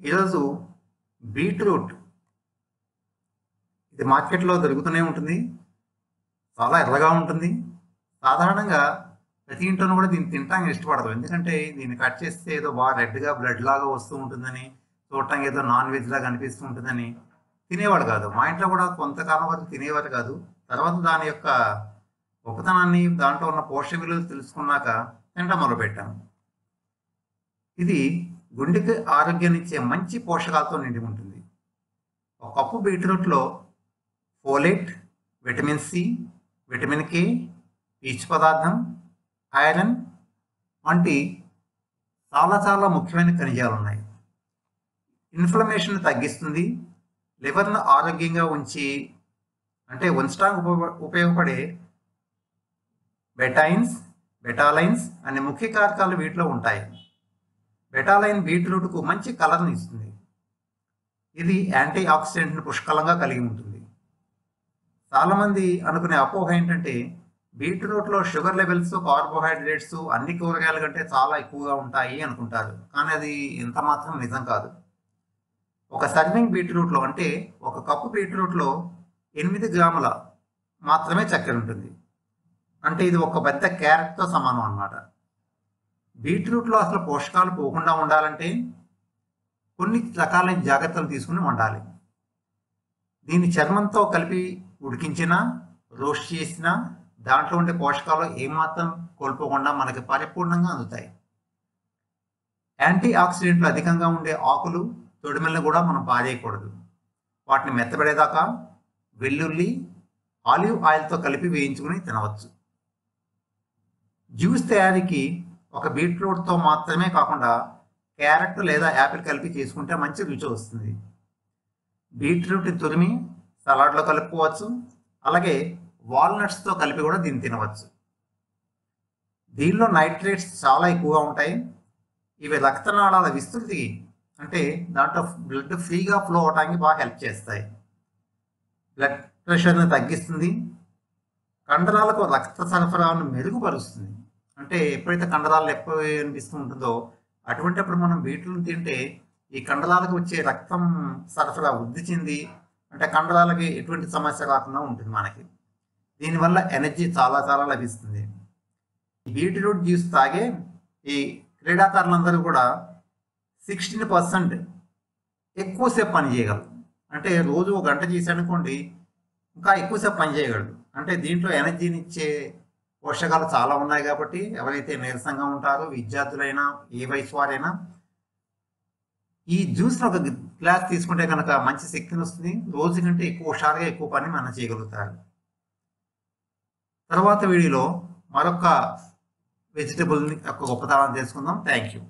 ఈరోజు బీట్రూట్ ఇది మార్కెట్లో దొరుకుతూనే ఉంటుంది. చాలా ఎర్రగా ఉంటుంది. సాధారణంగా ప్రతి ఇంట్లోనూ కూడా దీన్ని తినడానికి ఇష్టపడదు ఎందుకంటే దీన్ని కట్ చేస్తే ఏదో బాగా రెడ్గా బ్లడ్ లాగా వస్తూ ఉంటుందని చూడటానికి ఏదో నాన్ వెజ్ లాగా అనిపిస్తూ ఉంటుందని తినేవాడు కాదు. మా ఇంట్లో కూడా కొంతకాలం వరకు తినేవారు కాదు. తర్వాత దాని యొక్క గొప్పతనాన్ని దాంట్లో ఉన్న పోషక విలువలు తెలుసుకున్నాక తినడం మొదలుపెట్టాము ఇది గుండెకి ఆరోగ్యాన్ని ఇచ్చే మంచి పోషకాలతో నిండి ఉంటుంది. ఒక cup బీట్రూట్లో folate vitamin C vitamin K పీచు పదార్థం ఐరన్ వంటి చాలా చాలా ముఖ్యమైన ఖనిజాలు ఉన్నాయి ఇన్ఫ్లమేషన్ తగ్గిస్తుంది. లివర్ను ఆరోగ్యంగా ఉంచి అంటే ఉంచడానికి ఉప- ఉపయోగపడే బెటైన్స్ బెటాలైన్స్ అనే ముఖ్య కారకాలు వీటిలో ఉంటాయి. బెటాలైన్ బీట్రూట్కు మంచి కలర్ని ఇస్తుంది. ఇది యాంటీ ఆక్సిడెంట్ని పుష్కలంగా కలిగి ఉంటుంది. చాలామంది అనుకునే అపోహ ఏంటంటే బీట్రూట్లో షుగర్ లెవెల్స్ కార్బోహైడ్రేట్స్ అన్ని కూరగాయల కంటే చాలా ఎక్కువగా ఉంటాయి అనుకుంటారు. కానీ అది ఎంత మాత్రం నిజం కాదు. ఒక సర్వింగ్ బీట్రూట్లో అంటే ఒక కప్పు బీట్రూట్లో ఎనిమిది గ్రాముల మాత్రమే చక్కెర ఉంటుంది. అంటే ఇది ఒక పెద్ద క్యారెట్తో సమానం అన్నమాట. బీట్రూట్లో అసలు పోషకాలు పోకుండా ఉండాలంటే కొన్ని రకాలైన జాగ్రత్తలు తీసుకుని వండాలి. దీన్ని చర్మంతో కలిపి ఉడికించినా రోస్ట్ చేసినా దాంట్లో ఉండే పోషకాలు ఏమాత్రం కోల్పోకుండా మనకి పరిపూర్ణంగా అందుతాయి. యాంటీ ఆక్సిడెంట్లు అధికంగా ఉండే ఆకులు తొడిమెల్ని కూడా మనం పారేయకూడదు. వాటిని మెత్తబడేదాకా వెల్లుల్లి ఆలివ్ ఆయిల్తో కలిపి వేయించుకుని తినవచ్చు. జ్యూస్ తయారీకి ఒక బీట్రూట్తో మాత్రమే కాకుండా క్యారెట్ లేదా యాపిల్ కలిపి చేసుకుంటే మంచి రుచి వస్తుంది. బీట్రూట్ తురిమి సలాడ్లో కలుపుకోవచ్చు. అలాగే వాల్నట్స్తో కలిపి కూడా దీన్ని తినవచ్చు. దీనిలో నైట్రేట్స్ చాలా ఎక్కువగా ఉంటాయి. ఇవి రక్తనాళాల విస్తృతి అంటే దాంట్లో బ్లడ్ ఫ్రీగా ఫ్లో అవడానికి బాగా హెల్ప్ చేస్తాయి. బ్లడ్ ప్రెషర్ని తగ్గిస్తుంది. కండరాలకు రక్త సరఫరాను మెరుగుపరుస్తుంది. అంటే ఎప్పుడైతే కండరాలు ఎక్కువ అనిపిస్తూ ఉంటుందో అటువంటిప్పుడు మనం బీట్రూట్ తింటే ఈ కండరాలకు వచ్చే రక్తం సరఫరా వృద్ధి చెంది అంటే కండరాలకి ఎటువంటి సమస్య రాకుండా ఉంటుంది మనకి. దీనివల్ల ఎనర్జీ చాలా చాలా లభిస్తుంది. బీట్రూట్ జ్యూస్ తాగే ఈ క్రీడాకారులందరూ కూడా సిక్స్టీన్ పర్సెంట్ ఎక్కువసేపు పని చేయగలరు. అంటే రోజు ఒక గంట చేశాడనుకోండి ఇంకా ఎక్కువసేపు పని చేయగలడు అంటే దీంట్లో ఎనర్జీని ఇచ్చే పోషకాలు చాలా ఉన్నాయి కాబట్టి ఎవరైతే నీరసంగా ఉంటారో విద్యార్థులైనా ఏ వయసు వారైనా ఈ జ్యూస్లో ఒక గ్లాస్ తీసుకుంటే కనుక మంచి శక్తిని వస్తుంది. రోజు కంటే ఎక్కువ హుషారుగా ఎక్కువ పని మనం చేయగలుగుతారు. తర్వాత వీడియోలో మరొక వెజిటబుల్ని యొక్క గొప్పతనాన్ని తెలుసుకుందాం. Thank you